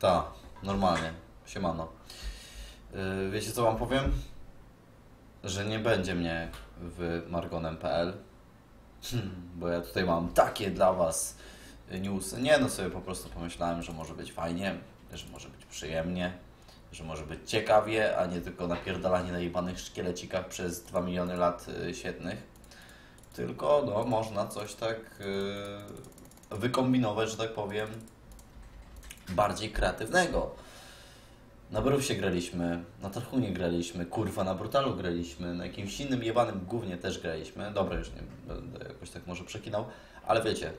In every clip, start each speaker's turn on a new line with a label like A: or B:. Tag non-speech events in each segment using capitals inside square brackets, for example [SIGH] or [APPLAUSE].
A: Tak, normalnie. Siemano. Yy, wiecie co wam powiem? Że nie będzie mnie w margonem.pl [LAUGHS] bo ja tutaj mam takie dla was newsy. Nie no, sobie po prostu pomyślałem, że może być fajnie, że może być przyjemnie, że może być ciekawie, a nie tylko napierdalanie na jebanych szkielecikach przez 2 miliony lat y, świetnych. Tylko no, można coś tak y, wykombinować, że tak powiem, bardziej kreatywnego. Na Brówsie graliśmy, na Tarchunie graliśmy, kurwa, na Brutalu graliśmy, na jakimś innym jebanym głównie też graliśmy. Dobra, już nie będę jakoś tak może przekinał, ale wiecie,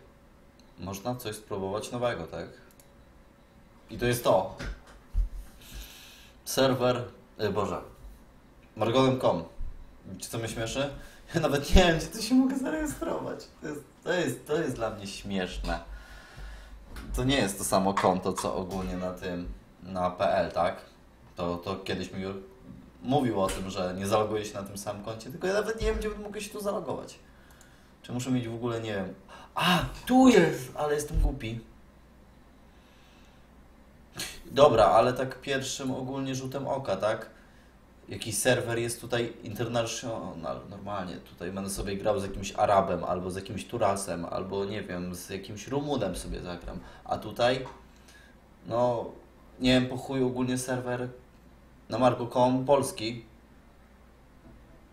A: można coś spróbować nowego, tak? I to jest to. Serwer, y, Boże, margonem.com. Wiecie co mnie śmieszy? Ja nawet nie wiem, gdzie tu się mogę zarejestrować. To jest, to jest, to jest dla mnie śmieszne. To nie jest to samo konto, co ogólnie na tym, na PL, tak? To, to kiedyś mi mówił o tym, że nie zaloguje się na tym samym koncie, tylko ja nawet nie wiem, gdzie mogę się tu zalogować. Czy muszę mieć w ogóle, nie wiem. A, tu jest, ale jestem głupi. Dobra, ale tak pierwszym ogólnie rzutem oka, tak? Jakiś serwer jest tutaj international, normalnie. Tutaj będę sobie grał z jakimś Arabem, albo z jakimś Turasem, albo nie wiem, z jakimś Rumunem sobie zagram. A tutaj, no, nie wiem, po chuj ogólnie serwer na marko.com polski.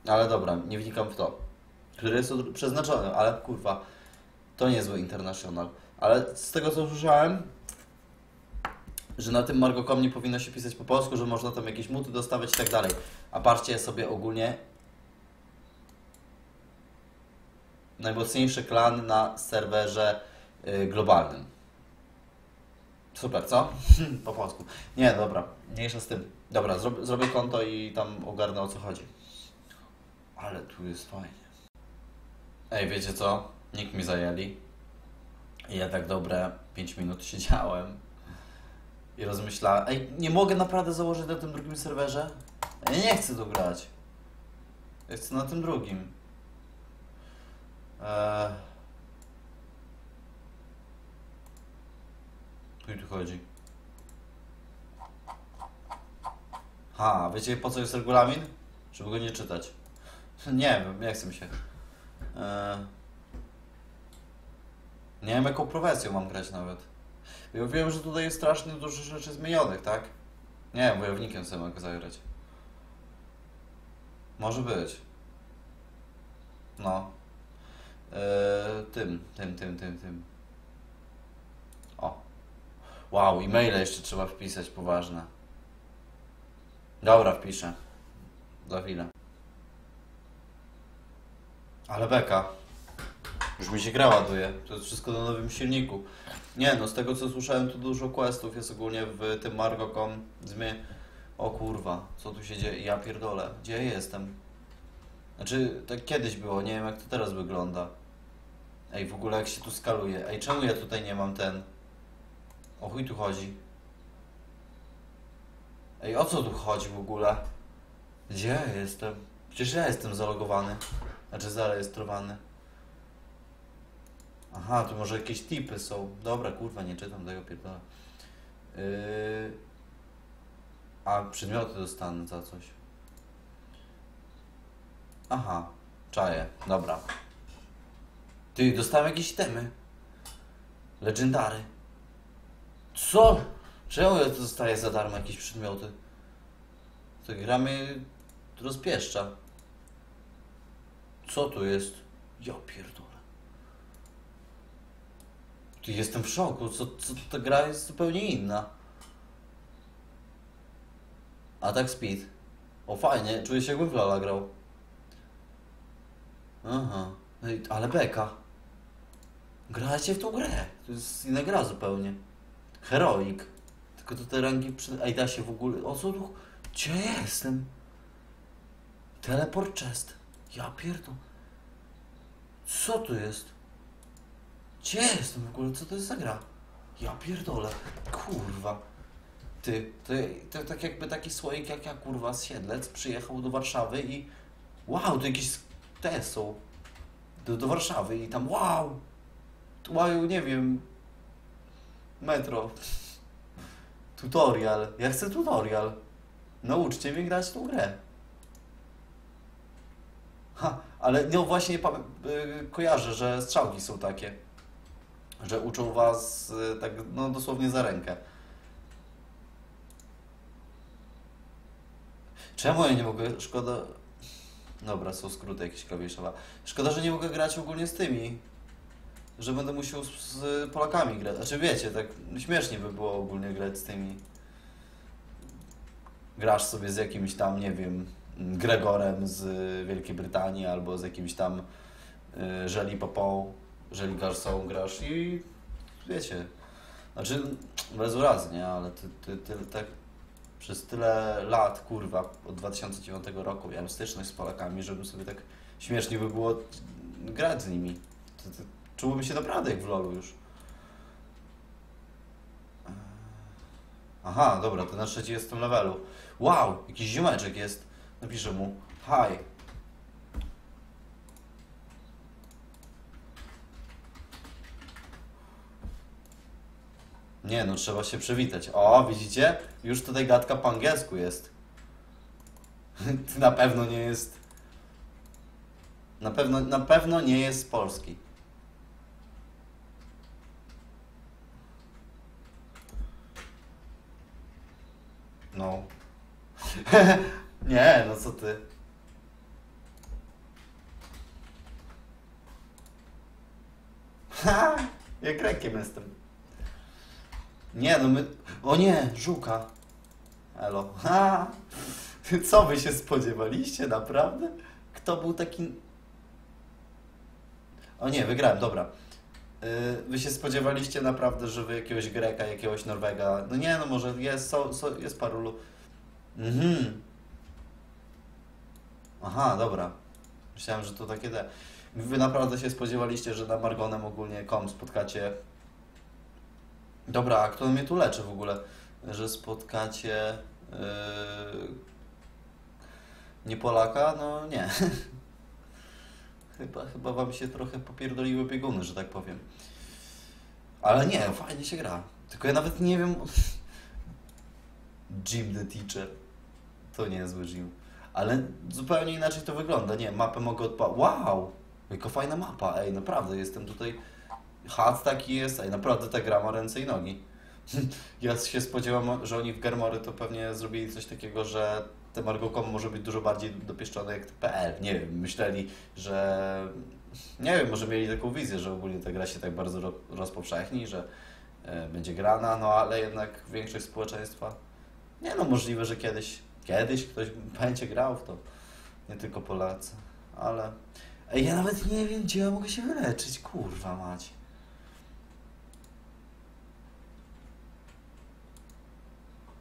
A: Ale dobra, nie wnikam w to. Który jest przeznaczony, ale kurwa, to niezły international. Ale z tego co słyszałem, że na tym Margo.com nie powinno się pisać po polsku, że można tam jakieś muty dostawać i tak dalej. A patrzcie sobie ogólnie najmocniejszy klan na serwerze y, globalnym. Super, co? [LAUGHS] po polsku. Nie, dobra, mniejsza z tym. Dobra, zrobię, zrobię konto i tam ogarnę o co chodzi. Ale tu jest fajnie. Ej, wiecie co? Nikt mi zajęli. I ja tak dobre 5 minut siedziałem i rozmyślałem. Ej, nie mogę naprawdę założyć na tym drugim serwerze? Nie chcę tu grać. Ja chcę na tym drugim. Eee... Tu tu chodzi. Ha, wiecie po co jest regulamin? Żeby go nie czytać. [LAUGHS] Nie wiem, nie chcę mi się. Eee... Nie wiem jaką profesją mam grać nawet. Ja wiem, że tutaj jest strasznie dużo rzeczy zmienionych, tak? Nie wojownikiem sobie mogę zagrać. Może być. No. Eee, tym, tym, tym, tym, tym. O. Wow, e-maile jeszcze trzeba wpisać, poważne. Dobra, wpiszę. Za chwilę. Ale beka. Już mi się gra ładuje. To jest wszystko na nowym silniku. Nie no, z tego co słyszałem, tu dużo questów jest ogólnie w tym Margo.com. Zmie... O kurwa, co tu się dzieje? Ja pierdolę. Gdzie ja jestem? Znaczy, tak kiedyś było, nie wiem jak to teraz wygląda. Ej, w ogóle jak się tu skaluje. Ej, czemu ja tutaj nie mam ten... O chuj tu chodzi? Ej, o co tu chodzi w ogóle? Gdzie ja jestem? Przecież ja jestem zalogowany. Znaczy zarejestrowany. Aha, tu może jakieś tipy są. Dobra, kurwa, nie czytam tego pierdolę. Yy... A przedmioty dostanę za coś. Aha, czaję, dobra. Ty, dostałem jakieś temy. Legendary. Co? Czemu ja dostaję za darmo jakieś przedmioty? To gramy rozpieszcza. Co tu jest? Ja pierdolę. Jestem w szoku. Co, co, ta gra jest zupełnie inna. Attack Speed. O fajnie, czuję się jakbym w grał. Aha. No ale beka. Gracie w tą grę. To jest inna gra zupełnie. Heroic. Tylko to te rangi przy... Ej, da się w ogóle... O co tu... Gdzie ja jestem? Teleport chest. Ja pierdol. Co tu jest? Gdzie jestem w ogóle? Co to jest za gra? Ja pierdolę. Kurwa. Ty, to, to tak jakby taki słoik jak ja, kurwa, z Siedlec przyjechał do Warszawy i wow, to jakieś te są do, do Warszawy i tam wow, tu mają, nie wiem, metro. Tutorial. Ja chcę tutorial. Nauczcie mnie grać tą grę. Ha, ale no właśnie y, kojarzę, że strzałki są takie. Że uczą was y, tak no dosłownie za rękę. Czemu ja nie mogę? Szkoda. Dobra, są skróty jakieś klawiszowe. Szkoda, że nie mogę grać ogólnie z tymi. Że będę musiał z, Polakami grać. Znaczy wiecie, tak śmiesznie by było ogólnie grać z tymi. Grasz sobie z jakimś tam, nie wiem, Gregorem z Wielkiej Brytanii albo z jakimś tam y, Żeli Popą, Żeli Garçon grasz i wiecie. Znaczy, bez urazy, nie? Ale ty, ty, ty, tak przez tyle lat, kurwa, od 2009 roku miałem styczność z Polakami, żebym sobie tak śmiesznie by było grać z nimi. To, to, czułbym się naprawdę jak w LoLu już. Aha, dobra, to na trzeci jestem levelu. Wow, jakiś ziomeczek jest. Napiszę mu. Hi. Nie, no trzeba się przywitać. O, widzicie? Już tutaj gadka po angielsku jest. [LAUGHS] Na pewno nie jest. Na pewno, na pewno nie jest z Polski. No. [LAUGHS] nie, no co ty. [LAUGHS] Ha! Jak rekiem jestem. Nie, no my... O nie, żuka. Elo. Ha! Co wy się spodziewaliście, naprawdę? Kto był taki... O nie, wygrałem, dobra. Yy, Wy się spodziewaliście naprawdę, że wy jakiegoś Greka, jakiegoś Norwega... No nie, no może jest, so, so, jest paru... Mhm. Aha, dobra. Myślałem, że to takie. Wy naprawdę się spodziewaliście, że na Margonem ogólnie kom spotkacie... Dobra, a kto mnie tu leczy w ogóle? Że spotkacie... Yy... Nie Polaka? No nie. [LAUGHS] chyba, chyba wam się trochę popierdoliły bieguny, że tak powiem. Ale nie, fajnie się gra. Tylko ja nawet nie wiem... [LAUGHS] Jim the Teacher. To nie jest zły Jim. Ale zupełnie inaczej to wygląda. Nie, mapę mogę odpalić. Wow! Jaka fajna mapa. Ej, naprawdę, jestem tutaj... Hat taki jest. Ej, naprawdę ta gra ma ręce i nogi. [LAUGHS] Ja się spodziewam, że oni w Germory to pewnie zrobili coś takiego, że te Margo.com może być dużo bardziej dopieszczone jak PL. Nie wiem, myśleli, że... Nie wiem, może mieli taką wizję, że ogólnie ta gra się tak bardzo ro- rozpowszechni, że e, będzie grana, no ale jednak większość społeczeństwa... Nie no, możliwe, że kiedyś, kiedyś ktoś będzie grał w to. Nie tylko Polacy, ale... Ja nawet nie wiem, gdzie ja mogę się wyleczyć, kurwa mać.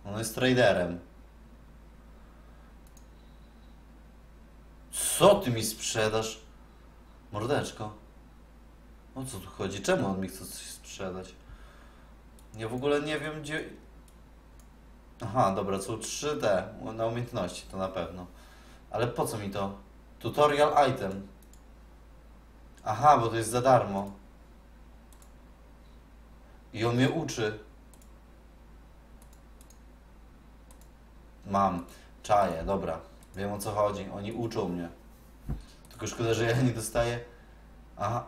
A: On jest traderem. Co ty mi sprzedasz? Mordeczko. O co tu chodzi? Czemu on mi chce coś sprzedać? Ja w ogóle nie wiem gdzie... Aha, dobra, są 3D na umiejętności, to na pewno. Ale po co mi to? Tutorial item. Aha, bo to jest za darmo. I on mnie uczy. Mam. Czaję, dobra. Wiem o co chodzi. Oni uczą mnie. Tylko szkoda, że ja nie dostaję. Aha.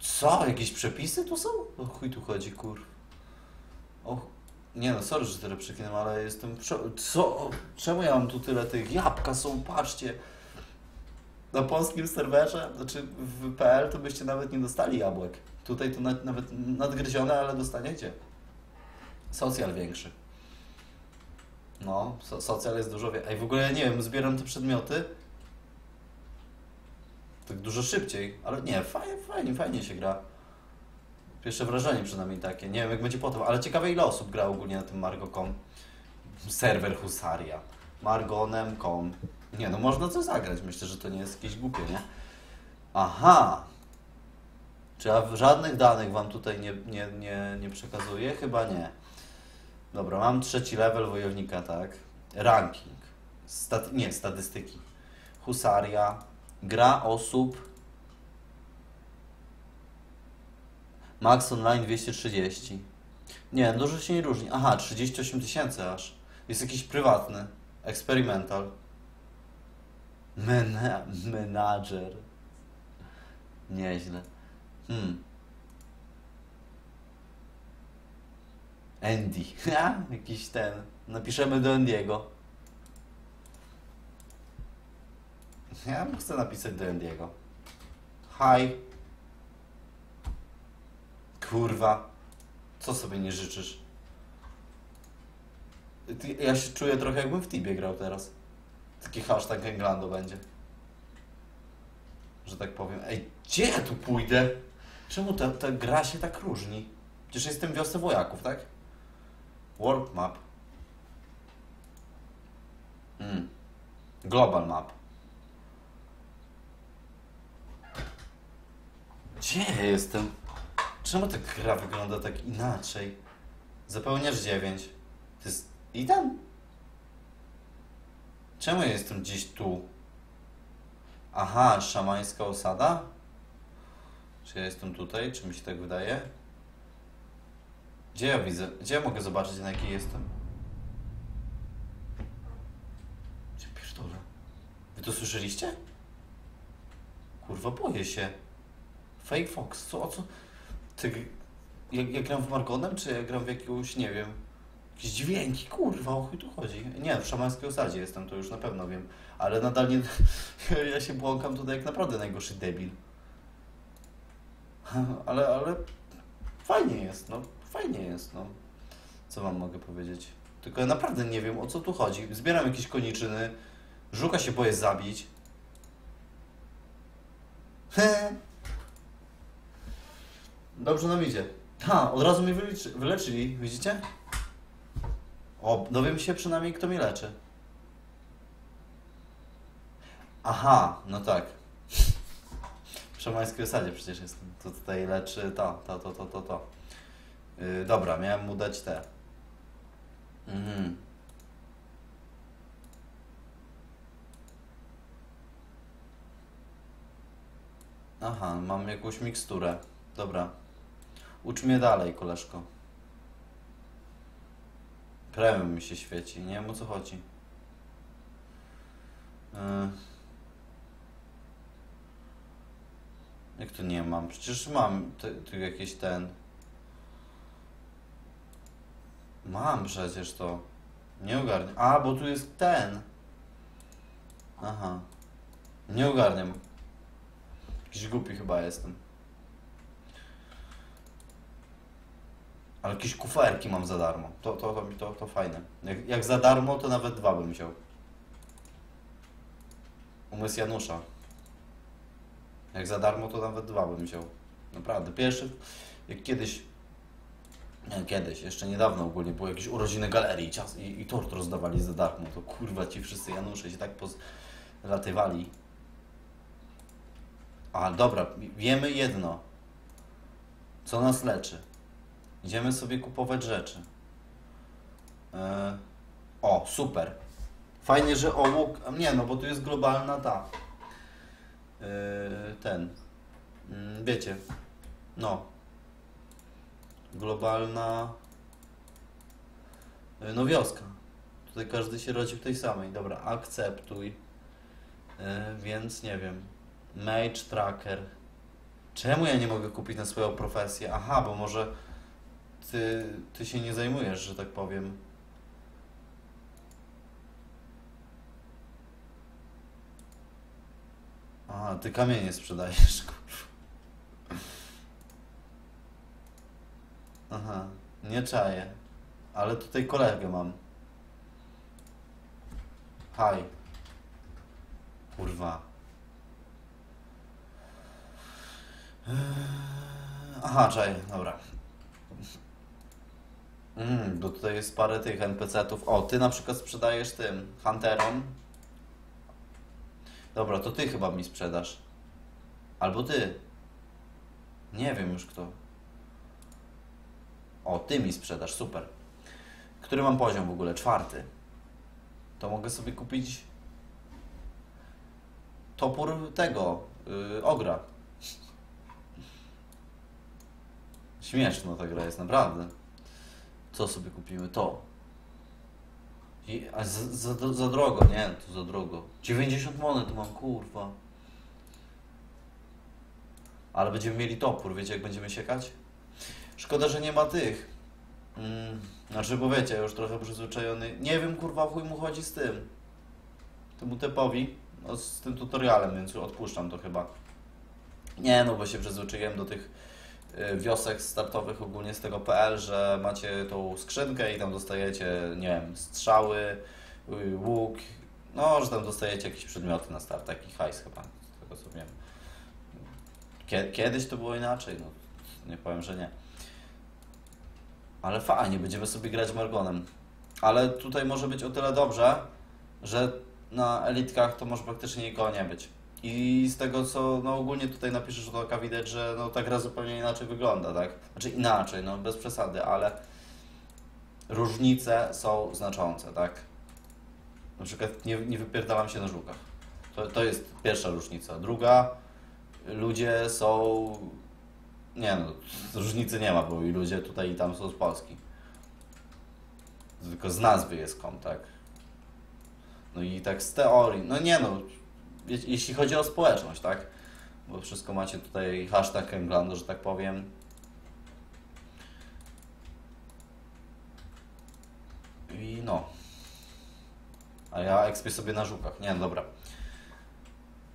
A: Co? Jakieś przepisy tu są? O chuj tu chodzi, kur. O. Nie no, sorry, że tyle przeklinam, ale jestem... Co? Czemu ja mam tu tyle tych? Jabłka są, patrzcie. Na polskim serwerze, znaczy w PL, to byście nawet nie dostali jabłek. Tutaj to na, nawet nadgryzione, ale dostaniecie. Socjal większy. No, so, socjal jest dużo więcej. Ej, w ogóle nie wiem, zbieram te przedmioty tak dużo szybciej, ale nie, fajnie, fajnie, fajnie się gra. Pierwsze wrażenie przynajmniej takie. Nie wiem, jak będzie potem, ale ciekawe ile osób gra ogólnie na tym Margo.com. Serwer Husaria. Margonem.com. Nie, no można coś zagrać. Myślę, że to nie jest jakieś głupie, nie? Aha. Czy ja żadnych danych Wam tutaj nie, nie, nie, nie przekazuję? Chyba nie. Dobra, mam trzeci level wojownika, tak? Ranking. Stat nie, statystyki. Husaria. Gra osób. Max online 230. Nie, dużo się nie różni. Aha, 38 tysięcy aż. Jest jakiś prywatny. Experimental. Mena menadżer. Nieźle. Hmm. Andy. [LAUGHS] Ha, Jakiś ten. Napiszemy do Andiego. Ja chcę napisać do Andiego. Hi. Kurwa. Co sobie nie życzysz? Ja się czuję trochę jakbym w Tibie grał teraz. Taki hashtag Englando będzie. Że tak powiem. Ej, gdzie ja tu pójdę? Czemu ta, ta gra się tak różni? Przecież jestem wiosce wojaków, tak? World map. Hmm. Global map. Gdzie ja jestem? Czemu ta gra wygląda tak inaczej? Zapełniasz 9. To jest Eden? Czemu ja jestem gdzieś tu? Aha, szamańska osada? Czy ja jestem tutaj? Czy mi się tak wydaje? Gdzie ja widzę? Gdzie ja mogę zobaczyć, na jakiej jestem? Gdzie pierdolę? Wy to słyszeliście? Kurwa, boję się. Fake Fox, co, o co? Ty, ja, ja gram w Margonem, czy ja gram w jakiegoś, nie wiem, jakieś dźwięki, kurwa, o chuj tu chodzi. Nie, w szamańskiej osadzie jestem, to już na pewno wiem, ale nadal nie, [LAUGHS] ja się błąkam tutaj jak naprawdę najgorszy debil. [LAUGHS] Ale, ale fajnie jest, no, fajnie jest, no. Co wam mogę powiedzieć? Tylko ja naprawdę nie wiem, o co tu chodzi. Zbieram jakieś koniczyny, żuka się boję zabić. Dobrze nam idzie. Ha, od razu mnie wyleczy, wyleczyli, widzicie? O, dowiem się przynajmniej, kto mnie leczy. Aha, no tak. [LAUGHS] W szamańskiej osadzie przecież jestem. To tutaj leczy to, to, to, to, to, to. Yy, dobra, miałem mu dać te. Mhm. Aha, mam jakąś miksturę. Dobra. Ucz mnie dalej, koleżko. Premium mi się świeci, nie wiem o co chodzi. Yy. Jak to nie mam? Przecież mam tu jakieś ten. Mam przecież to. Nie ogarniam. A, bo tu jest ten. Aha. Nie ogarniam. Jakiś głupi chyba jestem. Ale jakieś kuferki mam za darmo. To, to, to, to, to fajne. Jak, jak za darmo, to nawet dwa bym wziął. Umysł Janusza. Jak za darmo, to nawet dwa bym wziął. Naprawdę. Pierwszy, jak kiedyś, kiedyś, jeszcze niedawno ogólnie, były jakieś urodziny galerii cias- i, i tort rozdawali za darmo, to kurwa ci wszyscy Janusze się tak pozlatywali. A dobra, wiemy jedno. Co nas leczy? Idziemy sobie kupować rzeczy. E, o, super. Fajnie, że o łuk. a Nie, no bo tu jest globalna ta. E, ten. Mm, Wiecie. No. Globalna. e, No wioska. Tutaj każdy się rodzi w tej samej. Dobra, akceptuj. E, Więc nie wiem. Mage Tracker. Czemu ja nie mogę kupić na swoją profesję? Aha, bo może ty, ty się nie zajmujesz, że tak powiem. Aha, ty kamienie sprzedajesz, [LAUGHS] Aha, nie czaję. Ale tutaj kolegę mam. Haj. Kurwa. Eee, Aha, czaję, dobra. Mm, bo tutaj jest parę tych NPC-ów. O, ty na przykład sprzedajesz tym Hunterom. Dobra, to ty chyba mi sprzedasz. Albo ty. Nie wiem już kto. O, ty mi sprzedasz, super. Który mam poziom w ogóle? Czwarty. To mogę sobie kupić topór tego, yy, ogra. Śmieszna ta gra jest, naprawdę. Co sobie kupimy? To. I, a za, za, za drogo, nie, to za drogo. 90 monet mam, kurwa. Ale będziemy mieli topór, wiecie jak będziemy siekać? Szkoda, że nie ma tych. Mm, znaczy, bo wiecie, już trochę przyzwyczajony. Nie wiem, kurwa, chuj mu chodzi z tym. Temu typowi. No, z tym tutorialem, więc odpuszczam to chyba. Nie, no bo się przyzwyczaiłem do tych y, wiosek startowych ogólnie z tego PL, że macie tą skrzynkę i tam dostajecie, nie wiem, strzały, y, łuk, no, że tam dostajecie jakieś przedmioty na start, taki hajs chyba, z tego co wiem. Kie- Kiedyś to było inaczej, no, nie powiem, że nie. Ale fajnie, będziemy sobie grać Margonem. Ale tutaj może być o tyle dobrze, że na elitkach to może praktycznie nikogo nie być. I z tego co no ogólnie tutaj napiszesz do oka widać, że no ta gra zupełnie inaczej wygląda, tak? Znaczy inaczej, no bez przesady, ale różnice są znaczące, tak? Na przykład nie, nie wypierdalam się na żółkach. To, to jest pierwsza różnica. Druga, ludzie są... Nie no, różnicy nie ma, bo i ludzie tutaj i tam są z Polski. Tylko z nazwy jest kom, tak? No i tak z teorii, no nie no, je- jeśli chodzi o społeczność, tak? Bo wszystko macie tutaj hashtag Englandu, że tak powiem. I no. A ja ekspię sobie na żukach. Nie, no dobra.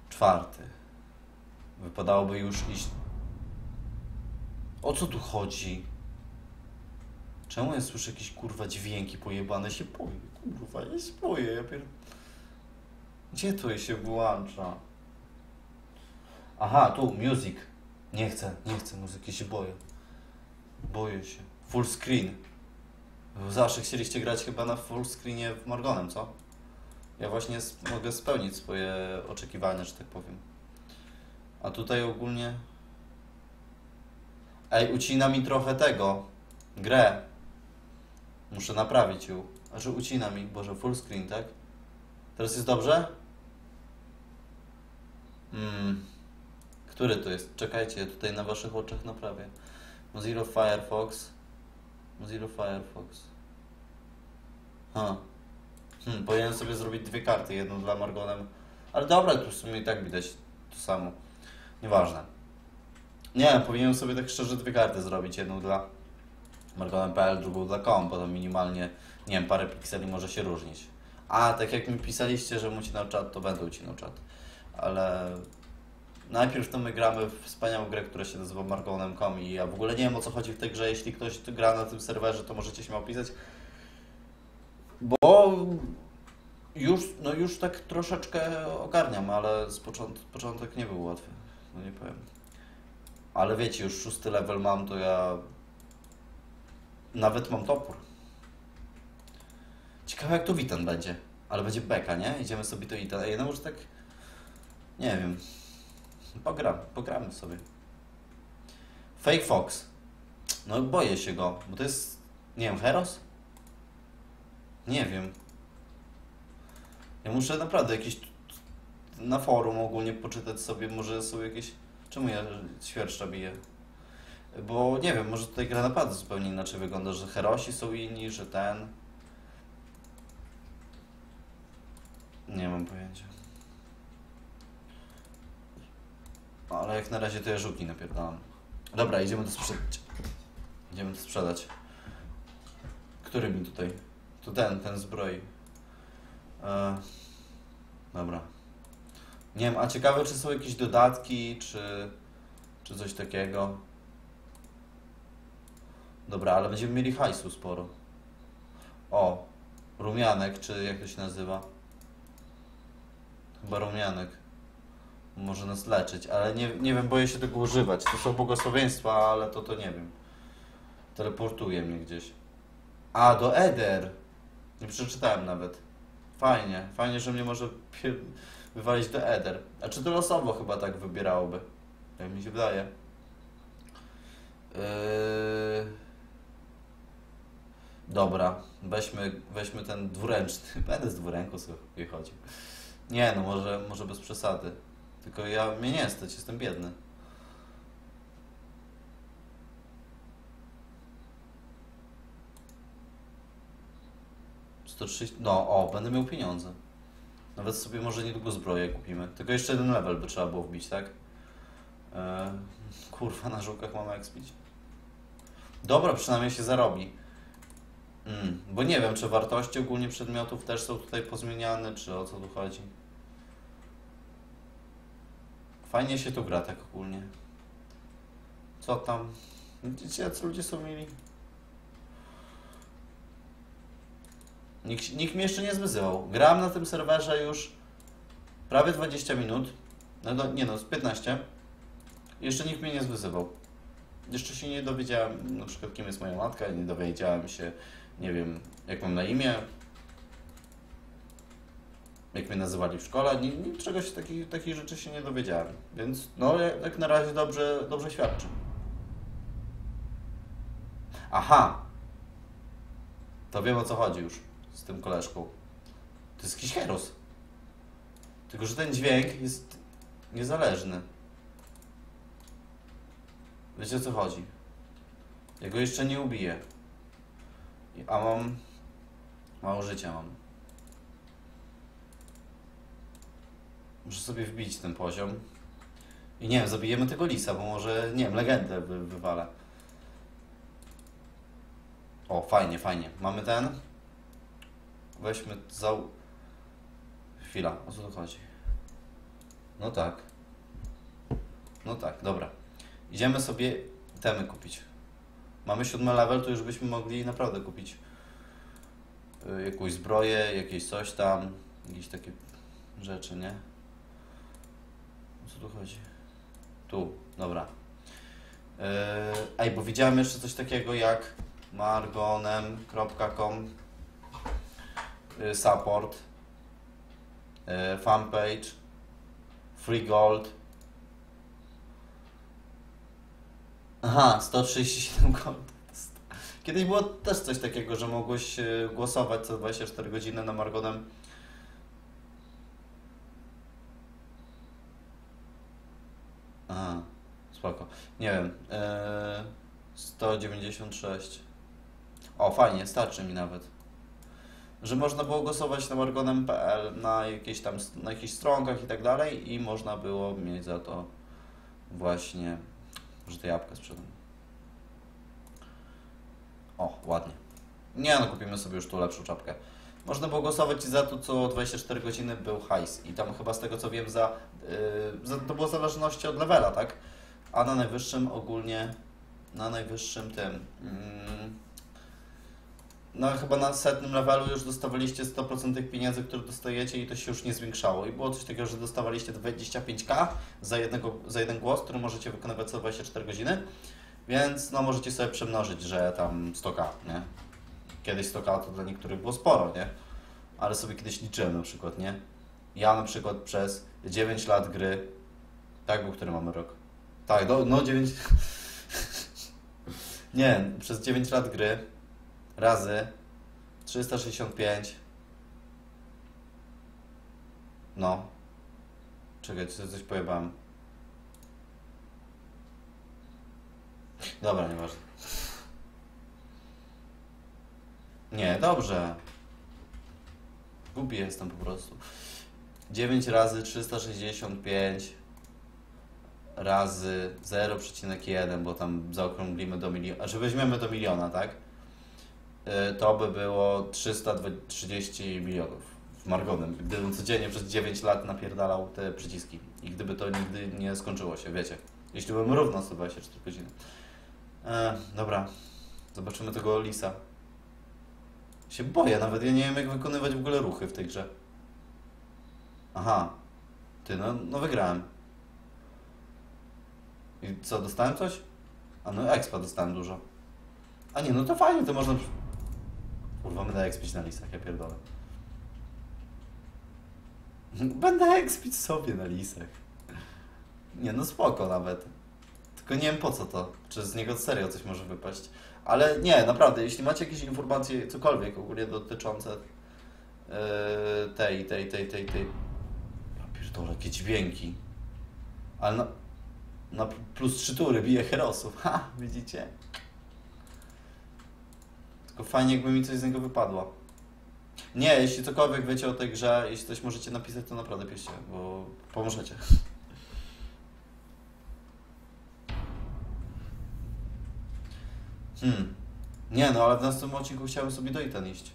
A: Czwarty. Wypadałoby już iść. O co tu chodzi? Czemu ja słyszę jakieś kurwa dźwięki pojebane? Się boję, kurwa, ja się boję, ja pier... Gdzie to się włącza? Aha, tu, music. Nie chcę, nie chcę muzyki, się boję. Boję się. Full screen. Zawsze chcieliście grać chyba na full screenie w Margonem, co? Ja właśnie mogę spełnić swoje oczekiwania, że tak powiem. A tutaj ogólnie... Ej, ucina mi trochę tego. Grę. Muszę naprawić ją. Znaczy ucina mi, boże, full screen, tak? Teraz jest dobrze? Hmm. Który to jest? Czekajcie, tutaj na waszych oczach naprawię. Mozilla Firefox. Mozilla Firefox. Ha. Hmm, powinienem sobie zrobić dwie karty, jedną dla Margonem. Ale dobra, tu w sumie i tak widać to samo. Nieważne. Nie, powinienem sobie tak szczerze dwie karty zrobić. Jedną dla Margonem.pl, drugą dla com, bo to minimalnie, nie wiem, parę pikseli może się różnić. A, tak jak mi pisaliście, że ucinał czat, to będę ucinał czat. Ale najpierw to my gramy w wspaniałą grę, która się nazywa Margonem.com i ja w ogóle nie wiem o co chodzi w tej grze. Jeśli ktoś gra na tym serwerze, to możecie śmiało pisać. Bo już, no już tak troszeczkę ogarniam, ale z począt, początek nie był łatwy. No nie powiem. Ale wiecie, już szósty level mam, to ja nawet mam topór. Ciekawe jak tu Witan będzie. Ale będzie beka, nie? Idziemy sobie to Witan. Ej, no tak... Nie wiem. Pogram, pogramy sobie. Fake Fox. No boję się go, bo to jest... Nie wiem, Heros? Nie wiem. Ja muszę naprawdę jakieś... Na forum ogólnie poczytać sobie, może są jakieś... Czemu ja świerszcza biję? Bo nie wiem, może tutaj gra naprawdę zupełnie inaczej wygląda, że herosi są inni, że ten... Nie mam pojęcia. Ale jak na razie to ja żuki napierdalam. Dobra, idziemy to sprzedać. Idziemy to sprzedać. Który mi tutaj? To ten, ten zbroi. E, dobra. Nie wiem, a ciekawe czy są jakieś dodatki, czy, czy coś takiego. Dobra, ale będziemy mieli hajsu sporo. O, rumianek, czy jak to się nazywa? Chyba rumianek. Może nas leczyć, ale nie, nie wiem, boję się tego używać. To są błogosławieństwa, ale to to nie wiem. Teleportuje mnie gdzieś. A, do Eder. Nie przeczytałem nawet. Fajnie, fajnie, że mnie może pie- wywalić do Eder. A czy to losowo chyba tak wybierałoby? Jak mi się wydaje. Yy... Dobra, weźmy, weźmy ten dwuręczny. [LAUGHS] Będę z dwuręku sobie chodził. Nie, no może, może bez przesady. Tylko ja mnie nie stać, jestem biedny. 130. No, o, będę miał pieniądze. Nawet sobie może niedługo zbroję kupimy. Tylko jeszcze jeden level by trzeba było wbić, tak? Eee, kurwa, na żółkach mamy expić. Dobra, przynajmniej się zarobi. Mm, bo nie wiem, czy wartości ogólnie przedmiotów też są tutaj pozmieniane, czy o co tu chodzi. Fajnie się tu gra tak ogólnie. Co tam? Widzicie, jacy ludzie są mieli? Nikt, nikt mnie jeszcze nie zwyzywał. Grałem na tym serwerze już prawie 20 minut. No, no nie no, z 15. Jeszcze nikt mnie nie zwyzywał. Jeszcze się nie dowiedziałem, na przykład kim jest moja matka, nie dowiedziałem się, nie wiem, jak mam na imię, jak mnie nazywali w szkole, ni- niczego się takich, takich rzeczy się nie dowiedziałem. Więc no, jak, jak na razie dobrze, dobrze świadczy. Aha! To wiem o co chodzi już z tym koleżką. To jest jakiś heros. Tylko, że ten dźwięk jest niezależny. Wiecie o co chodzi? Ja go jeszcze nie ubiję. A mam... Mało życia mam. Muszę sobie wbić ten poziom. I nie wiem, zabijemy tego lisa, bo może, nie wiem, legendę wy, wywalę. O, fajnie, fajnie. Mamy ten. Weźmy za... Chwila, o co tu chodzi? No tak. No tak, dobra. Idziemy sobie temy kupić. Mamy siódmy level, to już byśmy mogli naprawdę kupić y, jakąś zbroję, jakieś coś tam, jakieś takie rzeczy, nie? O co tu chodzi? Tu, dobra. Yy, ej, bo widziałem jeszcze coś takiego jak margonem.com support yy, fanpage free gold Aha, 137 gold. Kiedyś było też coś takiego, że mogłeś yy, głosować co 24 godziny na Margonem. Aha, spoko. Nie wiem. Yy, 196. O, fajnie, starczy mi nawet. Że można było głosować na margonem.pl na jakieś tam na jakichś stronkach i tak dalej i można było mieć za to właśnie, że te jabłka sprzedam. O, ładnie. Nie no, kupimy sobie już tu lepszą czapkę. Można było głosować za to co 24 godziny był hajs. I tam chyba z tego co wiem za, yy, za to było w zależności od levela, tak? A na najwyższym ogólnie, na najwyższym tym, mm, no chyba na setnym levelu już dostawaliście 100% tych pieniędzy, które dostajecie i to się już nie zwiększało. I było coś takiego, że dostawaliście 25k za, jednego, za jeden głos, który możecie wykonywać co 24 godziny. Więc no możecie sobie przemnożyć, że tam 100k, nie? Kiedyś 100k to dla niektórych było sporo, nie? Ale sobie kiedyś liczyłem na przykład, nie? Ja na przykład przez 9 lat gry, tak był, który mamy rok? Tak, no, no 9... [LAUGHS] nie, przez 9 lat gry razy 365 no. Czekaj, czy coś pojebałem. Dobra, nieważne. Nie, dobrze. Głupi jestem po prostu. 9 razy 365 razy 0,1 bo tam zaokrąglimy do miliona, znaczy weźmiemy do miliona, tak? Y, to by było 330 milionów w Margonem. Gdybym codziennie przez 9 lat napierdalał te przyciski i gdyby to nigdy nie skończyło się, wiecie. Jeśli bym równo 124 godziny. E, dobra, zobaczymy tego lisa. Się boję nawet, ja nie wiem jak wykonywać w ogóle ruchy w tej grze. Aha, ty no, no wygrałem. I co, dostałem coś? A no expa dostałem dużo. A nie, no to fajnie, to można... Kurwa, będę expić na lisach, ja pierdolę. [LAUGHS] Będę expić sobie na lisach. Nie, no spoko nawet. Tylko nie wiem po co to. Czy z niego serio coś może wypaść. Ale nie, naprawdę, jeśli macie jakieś informacje, cokolwiek ogólnie dotyczące yy, tej, tej, tej, tej, tej... Ja pierdolę, jakie dźwięki. Ale na, na plus trzy tury bije herosów. [LAUGHS] Ha, widzicie? Tylko fajnie, jakby mi coś z niego wypadło. Nie, jeśli cokolwiek wiecie o tej grze, jeśli coś możecie napisać, to naprawdę piszcie, bo pomożecie. Hmm. Nie no, ale w następnym odcinku chciałem sobie do Itan iść.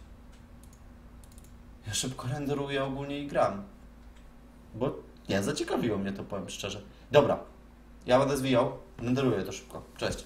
A: Ja szybko renderuję ogólnie i gram. Bo nie, zaciekawiło mnie to, powiem szczerze. Dobra, ja będę zwijał, renderuję to szybko. Cześć.